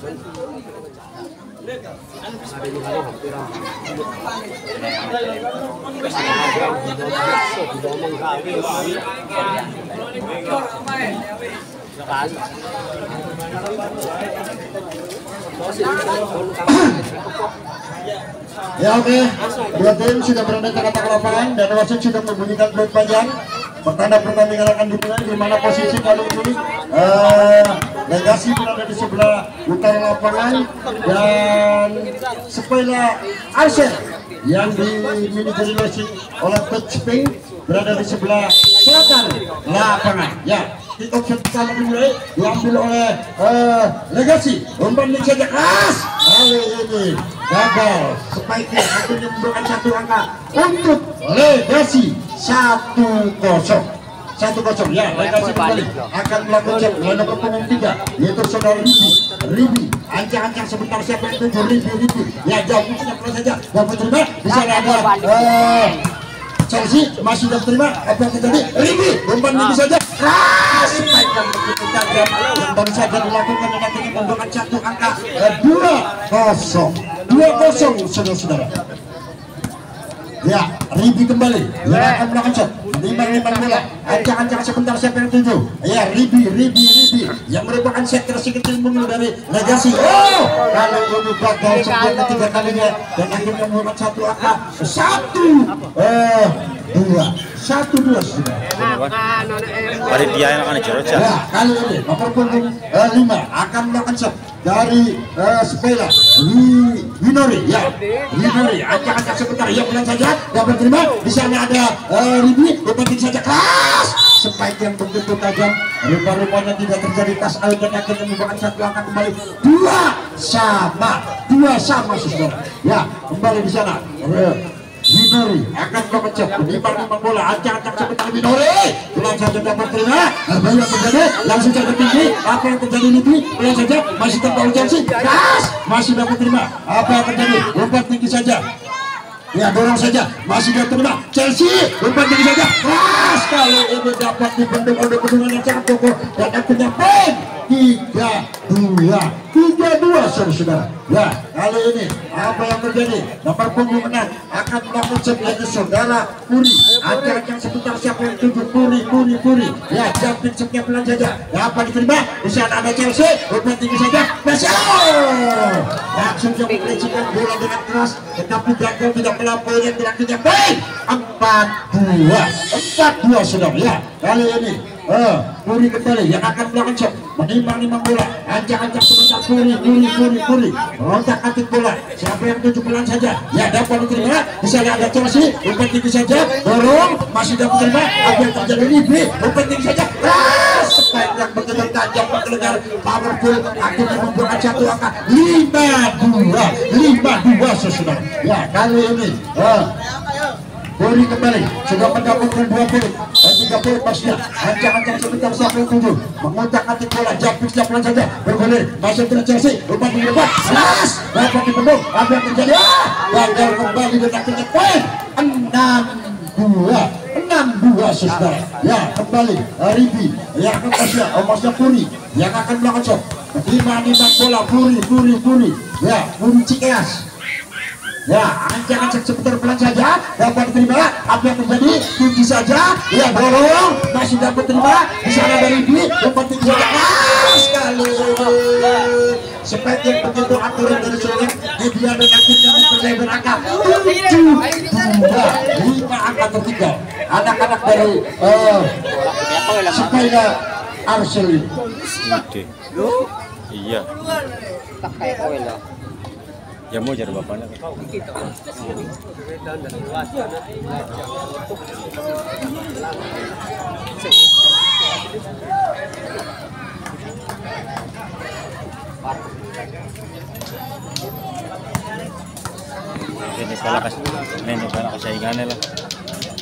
Ya oke, dua tim sudah berada di tengah lapangan dan wasit sudah membunyikan blok panjang. Pertanda pertandingan akan dimulai di mana posisi kali ini eh, legasi berada di sebelah utara lapangan dan sepeda Arsen yang dimiliki oleh Coach Pink berada di sebelah selatan lapangan. Ya, kick off pertama diambil oleh uh, Legasi. Umpan saja keras. Kali ini gagal. Sebaiknya akhirnya membuat satu angka untuk Legasi satu kosong. Satu kosong. Ya, Legasi kembali akan melakukan nomor punggung tiga. Yaitu saudara Ribi. Ribi, ancang-ancang sebentar siapa yang tujuh Ribi Ribi. Ya jauh. Punya saja. Dapat terima. Di sana ada. uh, Chelsea masih tidak terima. Apa yang terjadi? Ribi umpan Ribi saja. Keras. Sepaikkan begitu tajam yang baru saja dilakukan dan akhirnya membuat satu angka. Dua kosong. Dua kosong saudara-saudara. Ya, Ribi kembali. Ya, akan melakukan shot. Lima lima bola. Ancang-ancang sebentar siapa yang tuju? Ya, Ribi, Ribi, Ribi. Yang merupakan set kecil mundur dari Legasi. Oh, kalau ini gagal sekian ketiga kalinya dan akhirnya membuat satu angka satu. Eh, dua, satu dua sudah. Yang akan dijerot Ya, kali ini nomor punggung eh, lima akan melakukan shot dari uh, sepeda. Winori ya. Winori acak-acak sebentar. Ya pulang saja dapat terima di sana ada uh, Ribi dapat saja keras. Spike yang begitu tajam rupa-rupanya tidak terjadi. Tas air dan akhirnya membuat satu angka kembali. Dua sama dua sama saudara. Ya kembali di sana Minori akan memecah menimbang lima bola. Ancang-ancang sebentar Minori pulang saja dapat terima apa yang terjadi langsung saja tinggi apa yang terjadi Lipi pulang saja. Masih terbawa Chelsea. Gas! Masih dapat terima. Apa yang terjadi? Umpan tinggi saja. Ya dorong saja. Masih dapat terima. Chelsea umpan tinggi saja. Gas! Kali ini dapat dibendung oleh bendungan yang sangat kokoh dan akhirnya poin tiga dua. Tiga dua saudara ya kali ini apa yang terjadi? Nomor punggung enam akan melakukan lagi saudara Puri. Ancang-ancang sebentar siapa yang tujuh? Puri Puri Puri. Ya jumping sekian pelan saja. Dapat diterima. Di sana ada Chelsea. Umpan tinggi saja. Masih oh langsung dia mengelicikan bola dengan keras. Tetapi gagal tidak melampaui yang tidak akhirnya baik! Empat dua. Empat dua saudara ya kali ini Eh, Puri kembali. Yang akan melakukan lima bola ancang-ancang sebentar Puri Puri Puri Puri rontak atik bola. Siapa yang tujuh bulan saja? Ya dapat diterima bisa ada Chelsea. Umpan tinggi saja. Dorong masih dapat terima apa yang terjadi? Libi umpan tinggi saja. Spike yang begitu tajam mendengar powerful. Akhirnya membuat satu angka lima dua. Lima dua sesudah. Ya kali ini. Eh, Bori kembali. Sudah dan tiga poin pasnya ancang-ancang sebentar sampai tujuh mengotak atik bola. Setiap bulan saja. Bergulir. Masih terus Chelsea. Umpan di depan. Las dapat dipendung apa yang terjadi? Ah gagal kembali dan akhirnya poin. Enam dua. Enam dua saudara. Ya kembali. Ribi. Yang akan pasnya pasnya Puri. Yang akan melakukan shot. Lima lima bola. Puri Puri Puri. Ya Puri Cikeas Ya, ancang-ancang sebentar pelan saja dapat diterima. Apa yang terjadi? Tinggi saja. Ya, dorong masih dapat terima. Di sana dari B, dapat tinggi saja. Ah, sekali. Yang begitu aturan dari seorang media dan akhirnya mempercayai berangkat tujuh dua lima angka tertinggal. Anak-anak dari uh, sepeda Arsenal. Ide. Iya. Ya mau jadi bapaknya. Ini pala kas, ini pala kasaingannya lah.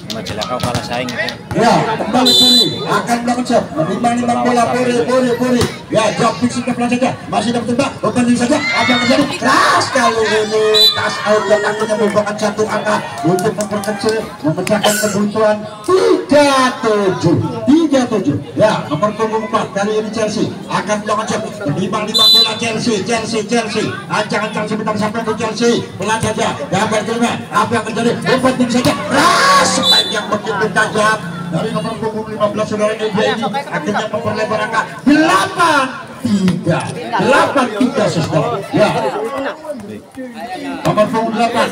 Majalah kau kalah saing. Ya, kembali Puri akan melakukan. Menimbang-nimbang bola Puri, Puri, Puri. Ya, job fixing ke pelan saja. Masih dapat tembak. Opening saja. Apa yang terjadi? Keras kali ini. Tas out dan akhirnya merupakan satu angka untuk memperkecil, memecahkan kebutuhan 37. tiga tujuh ya nomor punggung empat ini Chelsea. Akan lima lima bola Chelsea Chelsea Chelsea. Ancang-ancang sebentar sampai ke Chelsea. Pelan saja. Dapat terima apa yang terjadi? Umpan tinggi saja. Ras! Sepanjang begitu tajam. Dari nomor punggung 15 saudara ini akhirnya memperlebar angka delapan tiga delapan tiga saudara ya. Nomor punggung delapan.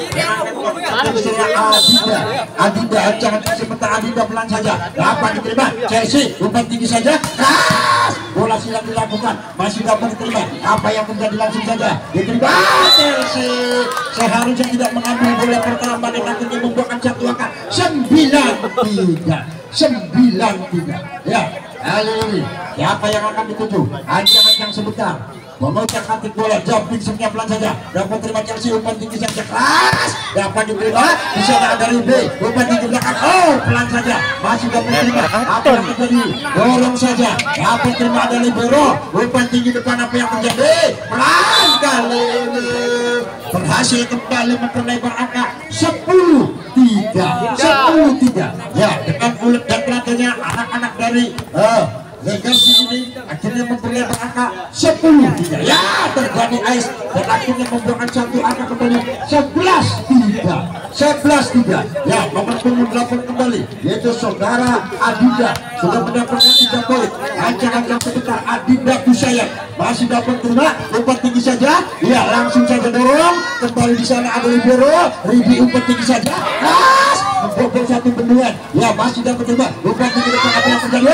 Terserah Adinda. Adinda jangan sebentar Adinda pelan saja. Dapat diterima. Chelsea umpan tinggi saja. Keras bola silang dilakukan. Masih dapat diterima. Apa yang terjadi langsung saja? Diterima. Chelsea seharusnya tidak mengambil bola pertama dan akhirnya membuahkan satu angka sembilan tiga. Sembilan tiga. Ya kali ini siapa yang akan dituju ancang-ancang sebentar. Memecah hati bola, jumping semuanya pelan saja. Dapat terima Chelsea, umpan tinggi saja. Keras. Dapat diterima, di sana ada Ribe. Umpan tinggi belakang, oh pelan saja. Masih dapat terima, apa yang terjadi? Dorong saja, dapat terima ada Libero. Umpan tinggi depan, apa yang terjadi? Pelan kali ini. Berhasil kembali memperlebar angka 10 anak-anak dari uh, Legasi ini akhirnya memperlihatkan angka 10 tiga. Ya terjadi ais dan akhirnya membuahkan satu angka kembali 11 tiga. 11 tiga. Ya nomor punggung 8 kembali yaitu saudara Adinda sudah mendapatkan 3 poin. Ancang-ancang sebentar Adinda Kusayat masih dapat terima umpan tinggi saja. Ya langsung saja dorong kembali di sana ada Libero. Ribi umpan tinggi saja. Kas membobol satu benduan. Ya masih dapat terima umpan tinggi depan apa yang terjadi.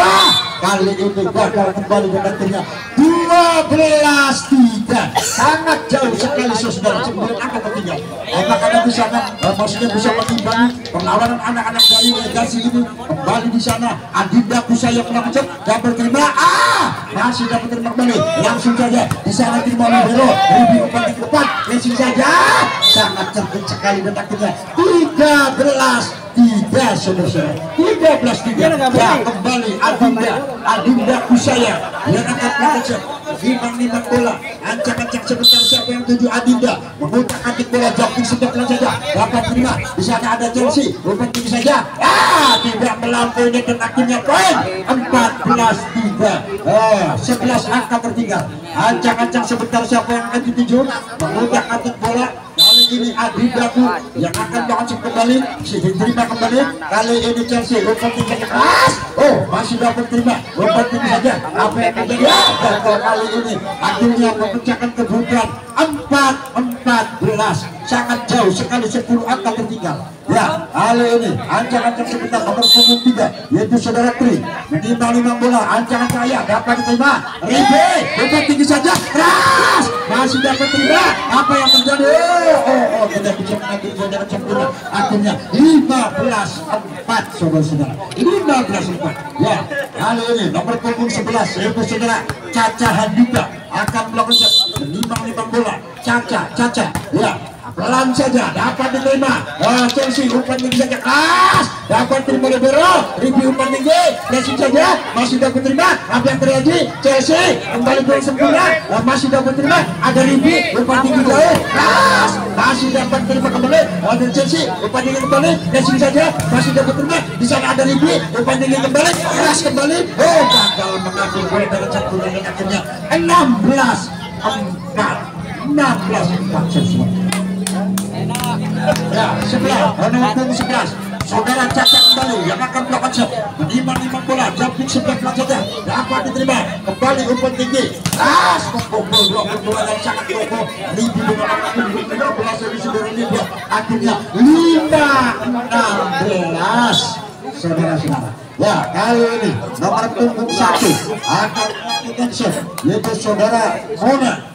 Kali ini gagal kembali dengan ternyata 12 tiga sangat jauh sekali saudara. Sebelum angka tertinggal apakah anda bisa uh, maksudnya bisa mengimbangi perlawanan anak-anak dari legasi ini kembali di sana. Adinda Kusaya melakukan dapat terima. Ah! Masih dapat terima kembali. Langsung saja di sana terima Libero Ribi umpan di depan. Langsung saja. Sangat cerdik sekali dan akhirnya 13 tiga saudara tiga belas tiga ya kembali. Adinda Adinda Kusaya. Yang akan melakukan nimbang-nimbang bola ancang-ancang sebentar siapa yang tuju Adinda? Memutar adik bola jogging sebentar saja. Dapat terima. Di sana ada Chelsea. Tinggi saja. Ah tidak melampaui dan akhirnya poin! 14 tiga. Eh 11 angka tertinggal. Ancang-ancang sebentar siapa yang akan dituju? Memutar adik bola. Kali ini Adindaku yang akan melakukan kembali. Diterima kembali. Kali ini Chelsea umpan tinggi keras oh masih dapat terima. Tinggi saja apa yang terjadi? Ya kali ini. Akhirnya memecahkan kebutuhan. 4-14 sangat jauh sekali 10 angka tertinggal. Ya kali ini ancang-ancang sebentar nomor punggung 3 yaitu saudara Tri. Menimbang lima bola ancang-ancang ya dapat diterima Ribe umpan tinggi saja. Keras! Masih dapat terima. Apa yang terjadi? Oh, oh, oh tidak bisa mengambil saudara sempurna akhirnya 15 4 saudara-saudara. 15 4 ya kali ini nomor punggung 11 yaitu saudara Caca Handika akan melakukan menimbang-nimbang bola. Caca Caca ya pelan saja dapat diterima. Uh, Chelsea umpan tinggi saja. Keras! Dapat terima libero review umpan tinggi. Langsung saja masih dapat terima. Apa yang terjadi? Chelsea kembali bola sempurna. Uh, masih dapat terima. Ada review umpan tinggi jauh keras! Masih dapat terima kembali. Dari Chelsea umpan tinggi kembali. Langsung saja masih dapat terima. Di sana ada review umpan tinggi kembali. Keras kembali. Oh gagal mengambil bola dengan satu dan akhirnya. 16 4 16 4 Chelsea Ya, sebelah, punggung sebelas. Saudara Caca kembali yang akan melakukan shot. Menimbang-nimbang bola, jumping sebelah pelan saja. Dapat diterima. Kembali umpan tinggi. As, membobol blok bola yang sangat kokoh. Libi dengan lima belas dari saudara Libya. Akhirnya lima enam belas. Saudara-saudara. Ya, kali ini nomor punggung satu akan melakukan shot. Yaitu saudara Mona.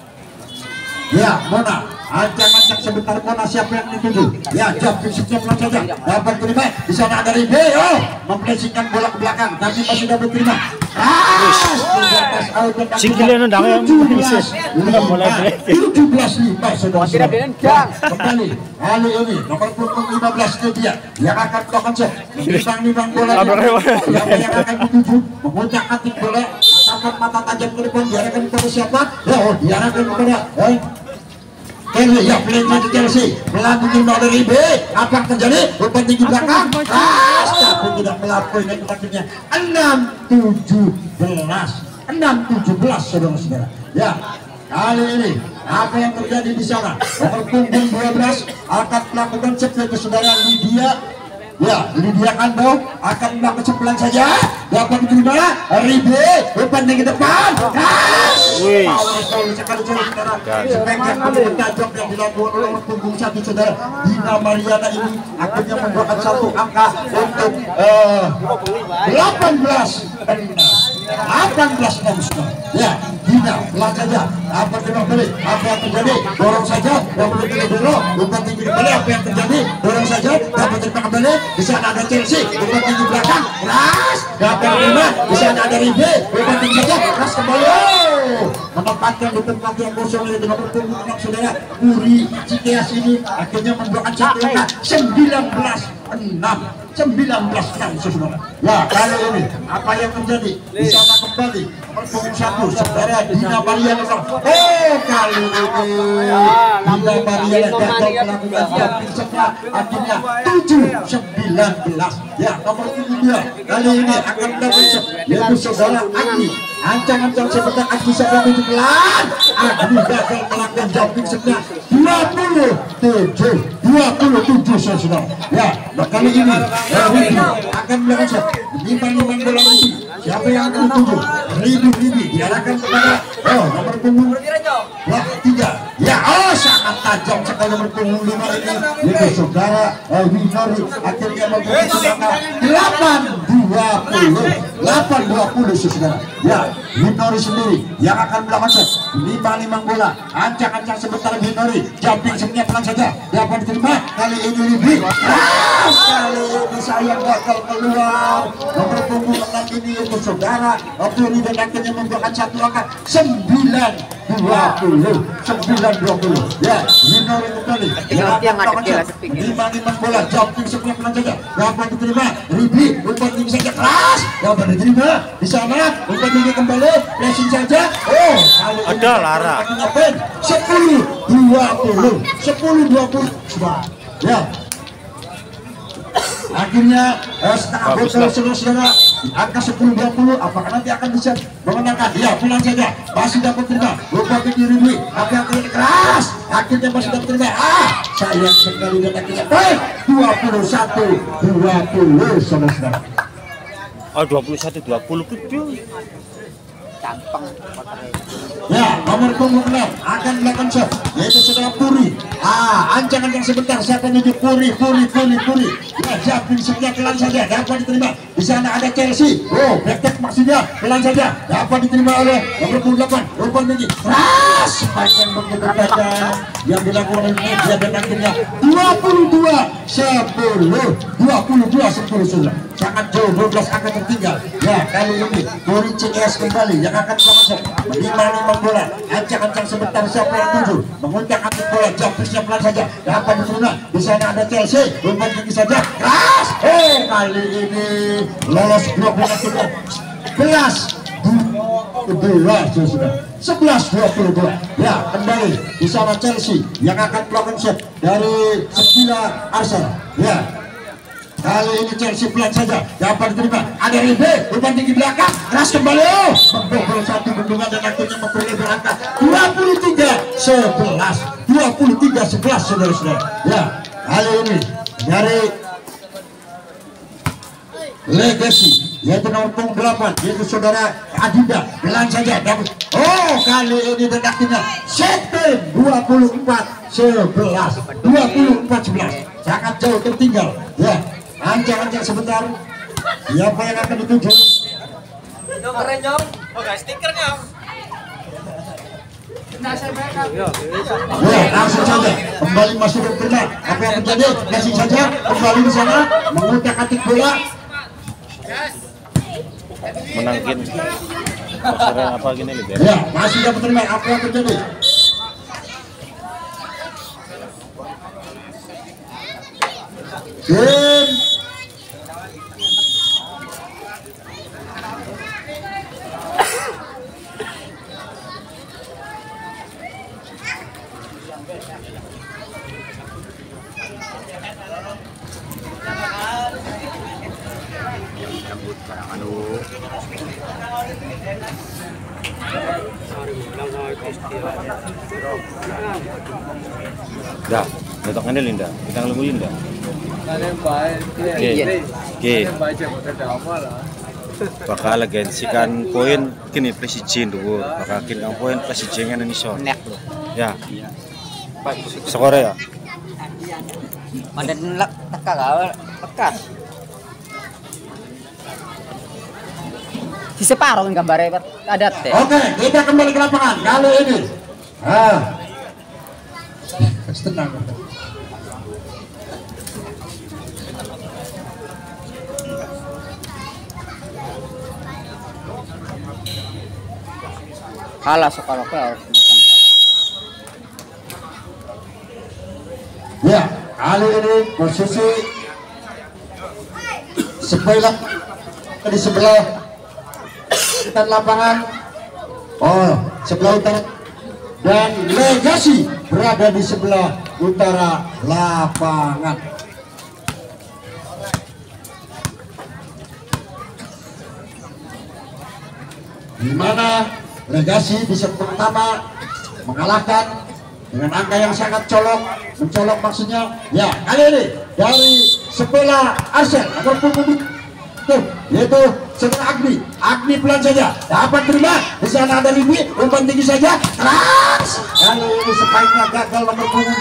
Ya, Mona ancang-ancang sebentar Mona siapa yang dituju? Ya jumping setiap saja dapat terima. Di sana ada Ribe oh! Mempresingkan bola ke belakang. Tapi masih dapat terima. Sikilnya nendang yang bisa Bukan mulai 17 lima saudara Kembali. Kali ini nomor punggung 15 itu dia. Yang akan melakukan set Nimbang-nimbang bola. Yang akan dituju Memuncak hati bola Akan mata tajam ke depan Diarahkan kepada siapa? Ya, oh, diarahkan kepada eh, Chelsea ya pelan di Chelsea diterima oleh Ribe apa yang terjadi umpan tinggi belakang. keras tapi tidak melampaui dan akhirnya 6-17 6-17 saudara-saudara. Ya kali ini apa yang terjadi di sana? Nomor punggung 12 akan melakukan cek ke saudara Lydia Ya, ini dia Kando akan melakukan sebulan saja. Dapat diterima. Ribe, umpan di depan. Kas. Wih. Power sekali saudara. Sepenger penuh tajam yang dilakukan oleh punggung satu saudara. Dina Mariana ini akhirnya membuat satu angka untuk eh, 18 18 enam saudara. Ya, Dina pelan saja. Apa terima balik? Apa yang terjadi? Dorong saja. Yang kita dorong. Umpan tinggi kembali. Apa yang terjadi? Dorong saja. Dapat terima kembali. Di sana ada Chelsea. Umpan tinggi belakang. Keras. Dapat terima. Di sana ada Ribe. Umpan tinggi saja. Keras kembali. Menempatkan di tempat yang kosong nomor punggung enam saudara. Puri Cikeas ini akhirnya membuatkan satu angka 19 6 19 enam saudara. Ya kali ini apa yang terjadi di sana nomor punggung satu saudara Dina Maria. Oh kali ini. Dina Maria gagal melakukan jumping setelah akhirnya 7 19 ya nomor punggung dua kali ini akan melakukan yaitu saudara Andi ancang-ancang sebentar Andi sampai tujuh pelan Andi gagal melakukan jumping setelah 27 27 saudara. Ya nah kali ini Widi akan melakukan limbang-limbang bola mati siapa yang Ribi Ribi diarahkan kepada oh nomor punggung Wah, tiga. Ya, oh sangat tajam sekali nomor punggung lima ini. Itu saudara eh, akhirnya membuat angka delapan dua puluh, delapan dua puluh saudara. Ya, Winori sendiri yang akan melakukan lima lima bola. Ancang-ancang sebentar Winori. Jumping sebenarnya pelan saja. Dapat diterima. Kali ini Ribi. Ah, kali ini sayang gagal keluar. Nomor punggung enam ini itu saudara. Puri dan akhirnya membuat satu angka sembilan dua puluh sembilan dua puluh. Ya Minori kembali ya yang ada kira lima lima bola jumping sebelah kanan saja. Dapat diterima? Ribi umpan tinggi saja. Keras. Dapat diterima? Di sana umpan tinggi kembali. Pressing saja. Oh Ada Lara. sepuluh dua puluh. Sepuluh dua puluh. Sudah ya. Akhirnya eh, setengah botol saudara-saudara angka 10-20 apakah nanti akan bisa memenangkan ya pulang saja. Masih dapat terima. Lupa tinggi Ridwi apa yang kali ini keras. Akhirnya masih dapat terima. Ah sayang sekali dan akhirnya. Baik 21 20 saudara-saudara Oh 21 20 gede. Gampang. Ya, nomor punggung 6 akan melakukan shot yaitu saudara Puri. Ah, ancang-ancang sebentar siapa menuju Puri, Puri, Puri, Puri. Ya, jumping sebelah pelan saja dapat diterima. Di sana ada Chelsea. Oh, back maksudnya pelan saja dapat diterima oleh nomor punggung 8. Umpan tinggi. Keras, sepanjang begitu yang dilakukan oleh media dan akhirnya 22 10 22 10 sudah sangat jauh 12 angka tertinggal ya kali ini Puri CS kembali yang akan melakukan lima bola ancang-ancang sebentar siapa yang tuju? Mengundang angkat bola jumpisnya pelan saja. Dapat diterima di sana ada Chelsea. Umpan tinggi saja. Keras. Eh kali ini lolos blok bola kita 11 11 sudah 11 22 ya kembali di sana Chelsea yang akan melakukan set dari Sepila Arsenal. Ya Kali ini Chelsea pelan saja dapat diterima. Ada Ribe, umpan tinggi belakang, keras kembali. Oh, membobol satu bendungan dan akhirnya memperoleh berangkat. 23 11 23 11 saudara-saudara. Ya, kali ini dari Legacy yaitu nomor punggung 8 yaitu saudara Adinda. Pelan saja dapat. Oh kali ini akhirnya setting 24 11 24 11 sangat jauh tertinggal. Ya ancang-ancang sebentar. Siapa yang akan dituju? Keren nyong. Oh guys, stikernya. ya langsung saja. Kembali masuk ke tengah apa yang terjadi? Langsung saja. Kembali di sana. Mengutak atik bola. Menangkin. Sering apa gini lebih. ya? Masih dapat terima apa yang terjadi? Game Oke. Oke. Baka lagyan si kan poin kini presiden dulu. Baka kin ang poin presiden nga ni so. Nek lo. Ya. Sa Korea. Mandan lak teka ka lekas. Si separuh gambarnya ada teh. Oke, kita kembali ke lapangan. Kali ini. Ah. Tenang. Kalah harus Ya, kali ini posisi sebelah di sebelah utara lapangan. Oh, sebelah utara dan legasi berada di sebelah utara lapangan. Di mana legasi di set pertama mengalahkan dengan angka yang sangat colok. Mencolok maksudnya ya kali ini dari sebelah Arsen agar punggung yaitu setelah Agni. Agni pelan saja dapat terima. Di sana ada Ribi umpan tinggi saja keras. Kali ini sebaiknya gagal nomor punggung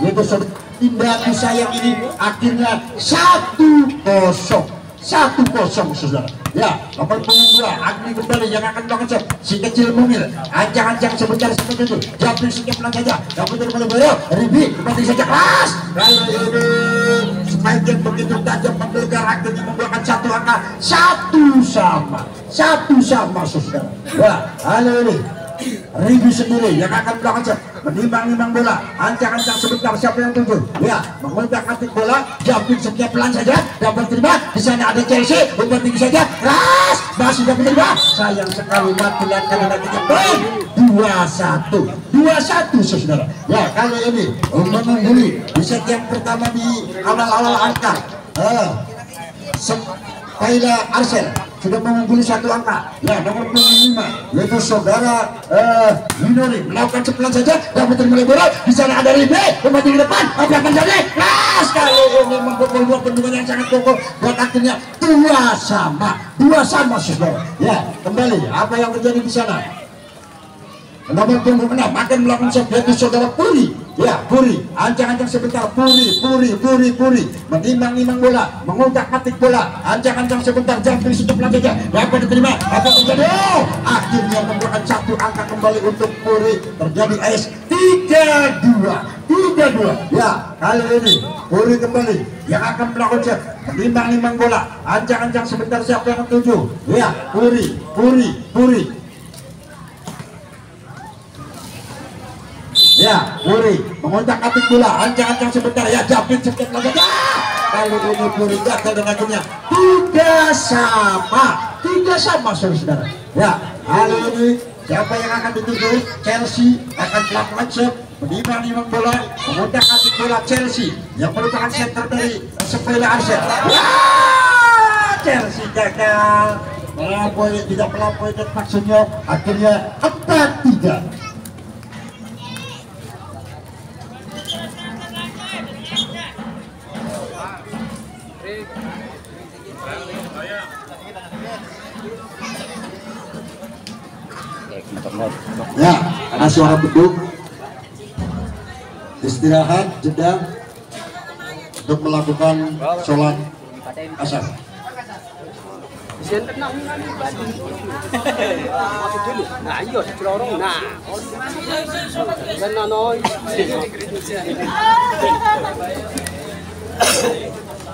8 yaitu Indra Kusayang ini akhirnya satu kosong. Satu kosong saudara ya nomor punggung dua Agni kembali yang akan melakukan si kecil mungil. Ancang-ancang sebentar seperti itu jatuh sikit pelan saja. Dapat kembali beliau Ribi kembali saja keras kali ini sebagian begitu tajam menggelegar akhirnya membuahkan satu angka. Satu sama. Satu sama saudara. Ya kali ini Ribi sendiri yang akan melakukan menimbang-nimbang bola. Ancang-ancang sebentar siapa yang tuju? Ya menguntak atik bola jatuh setiap pelan saja dapat terima di sana ada Chelsea umpan tinggi saja. Keras masih dapat terima. Sayang sekali lihat karena kita poin dua satu dua satu saudara. Ya kali ini mengungguli di set yang pertama di awal-awal angka. Eh, Paila Arsel sudah mengungguli satu angka. Ya nomor punggung lima. Yaitu saudara eh, Minori melakukan cepelan saja dapat terima bola di sana ada Ribe kembali di depan. Apa yang terjadi keras kali ini membobol dua bendungan yang sangat kokoh. Buat akhirnya dua sama. Dua sama saudara. Ya kembali. Apa yang terjadi di sana nomor punggung enam akan melakukan shot saudara Puri. Ya Puri. Ancang-ancang sebentar Puri Puri Puri Puri. Menimbang-nimbang bola mengutak atik bola. Ancang-ancang sebentar jumping sudah saja dapat diterima? Apa terjadi? Oh, akhirnya membuahkan satu angka kembali untuk Puri. Terjadi AS 3-2 3-2 ya kali ini Puri kembali yang akan melakukan shot menimbang-nimbang bola. Ancang-ancang sebentar siapa yang tuju ya Puri Puri Puri Ya, Puri mengontak atik bola, ancang-ancang sebentar ya, Japin sedikit lagi. Ya! Kali ini Puri gagal dan akhirnya tiga sama, tiga sama saudara. Ya, kali ini siapa yang akan dituju? Chelsea akan melakukan shot menimbang-nimbang bola, mengontak atik bola Chelsea yang merupakan center dari sepeda Arsenal. Ya, Chelsea gagal melampaui tidak melampaui maksudnya akhirnya empat tiga Ya, ada suara beduk. Istirahat, jeda untuk melakukan sholat asar. Nah, iya,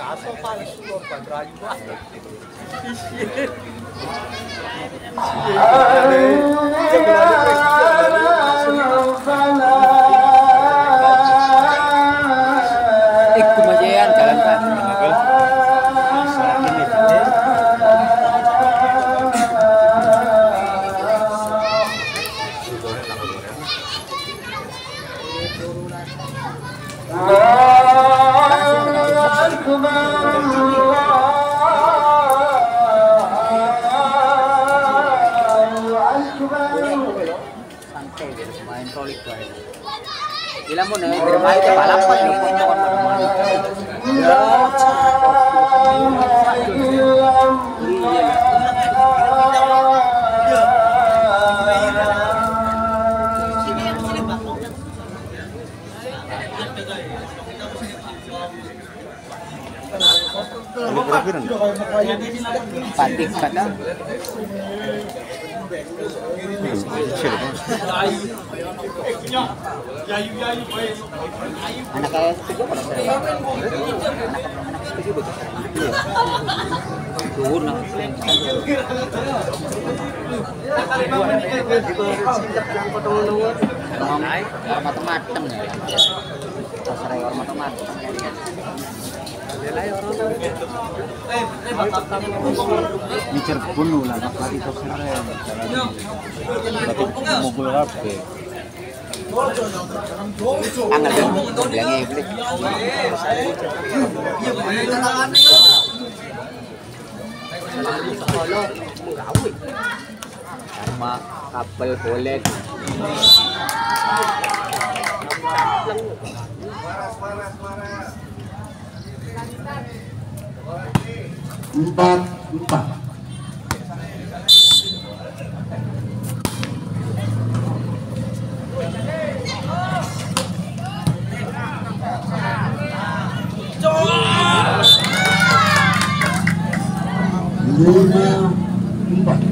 Ah, a sua para sua para trás de guarda. Ixi. Ixi. Patik ka na. Anak kaya setuju kalau saya. Anak setuju betul. Tuhun na. Matang-matang ya. Sasaray orang matang-matang. Ini Cirebon lah, lagi itu keren. Berarti mogul kabeh. Angel kan bilangnya iblis. Sama kapal empat empat. Lima empat.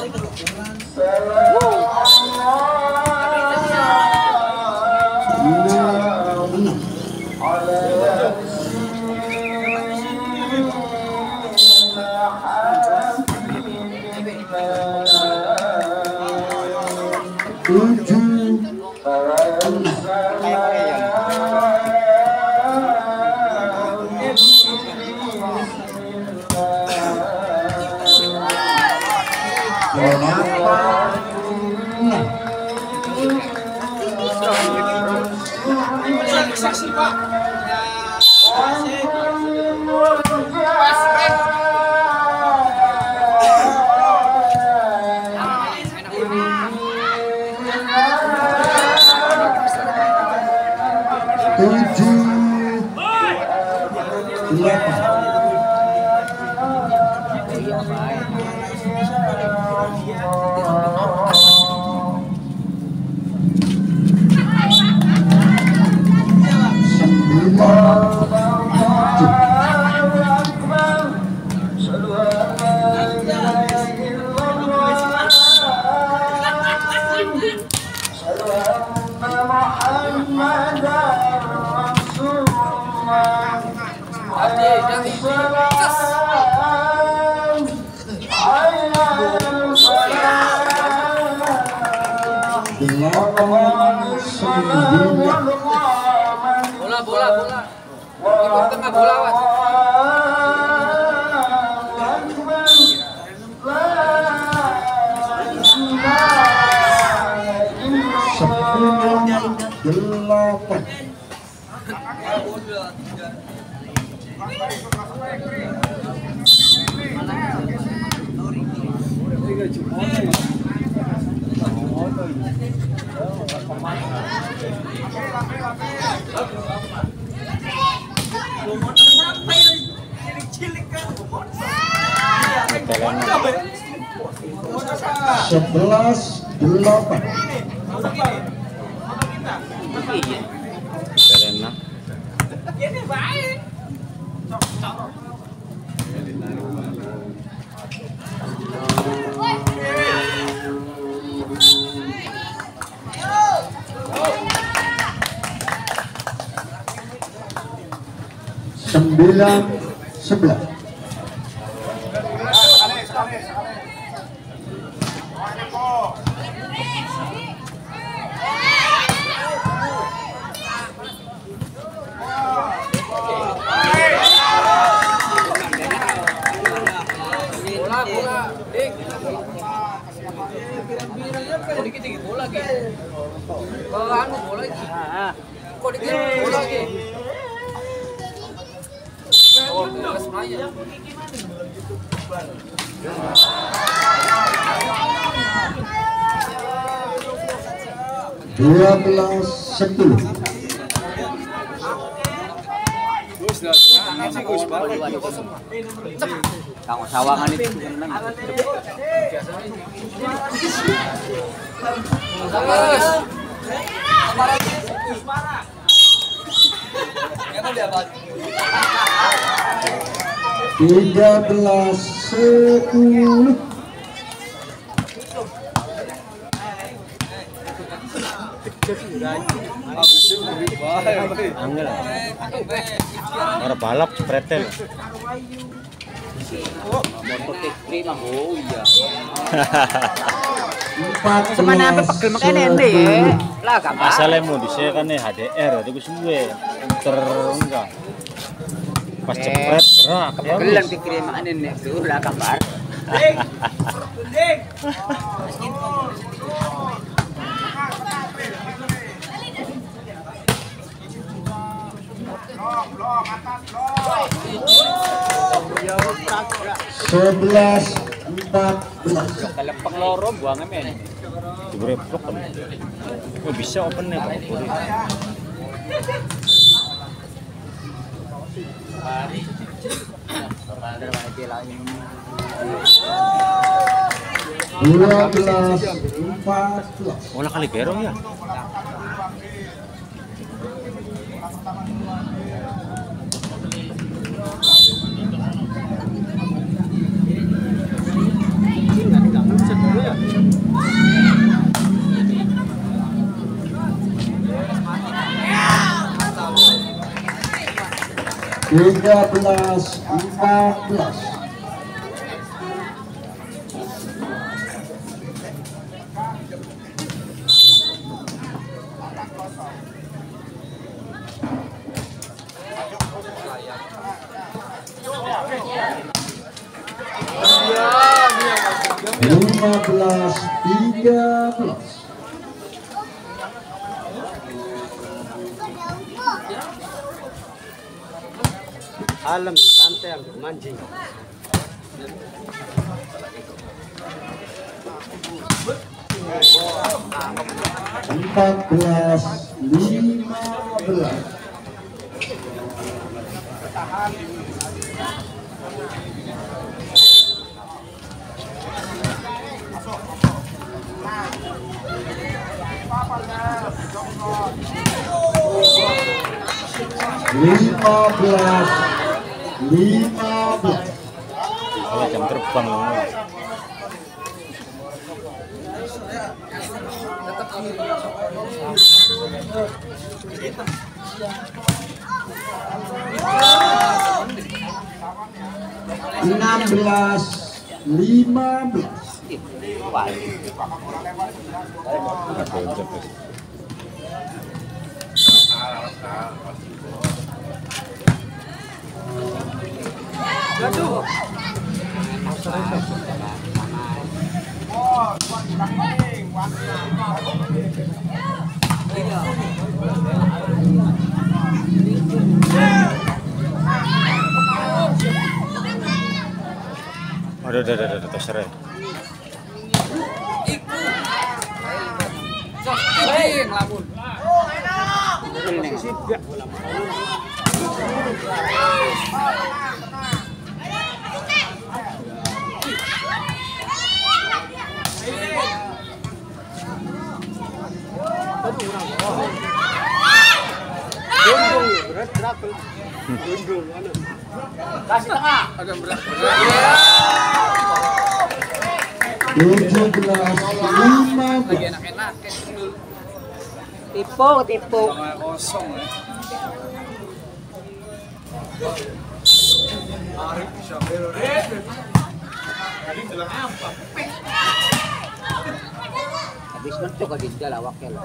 Wow. أشهد أن sebelas delapan Serena Sembilan sebelas. Sawangan itu tiga belas sepuluh Angel. Orang balap spretel. Semana apa pegel makanya ente ya. Lah gambar. Asalnya mau dhisik kan nih HDR itu wis suwe. Enggak. Pas gerak. ya Gelang wis. tekri makanya nih tuh lah gambar. Sebelas empat belas loro men. Kan. Oh bisa open nih Pak. Boleh. Dua belas empat belas Olah kali bero ya. Tiga belas empat belas lima mancing. empat belas lima belas lima belas lima Loh. enam belas lima belas Mas. Aduh, aduh, aduh, aduh, terserah. Ini ngelamun. Kasih tengah. Ada berat. 17 lagi enak-enak tipu tipu kosong ya Arif Syabir tadi bilang apa habis mentok aja lawaknya loh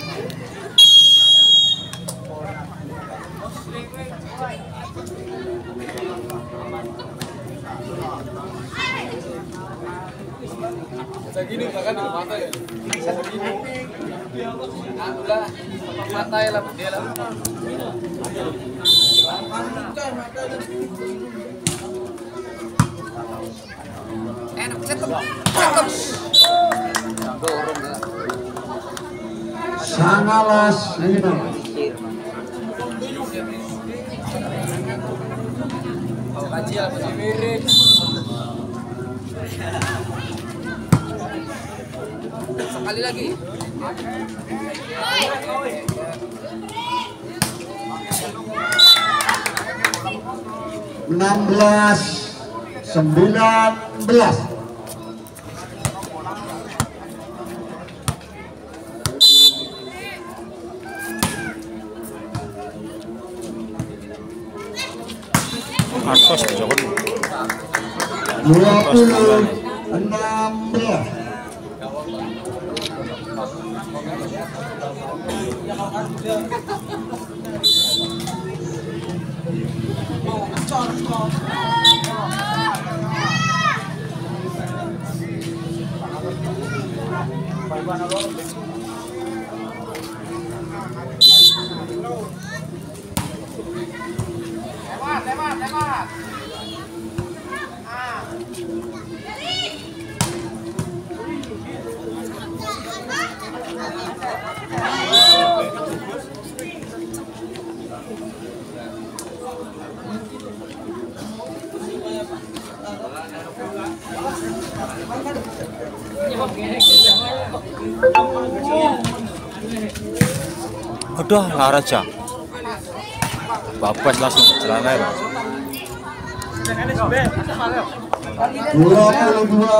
Segini bahkan di mata ya. Segini. Nah, mata ya lah dia lah. Eh, Enak, cetep, cetep. Sangalas, ini Lah masih mirip. Sekali lagi. enam belas sembilan belas Artos Jokon. dua puluh enam Udah lah aja. Babas langsung celana ya. dua puluh dua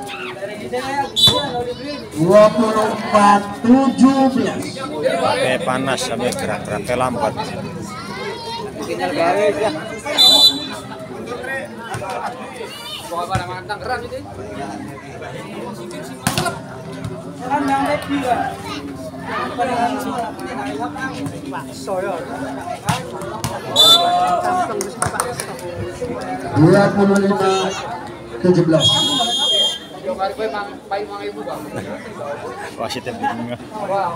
24 17 Oke panas sampai gerak-gerak lambat. Ya. Dua puluh lima tujuh belas. Yo kari kowe mang pai mang ibu bang. Wasitnya bingung. Wah.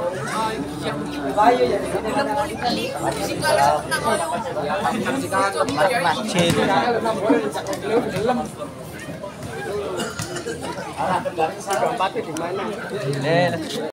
Tempatnya di mana?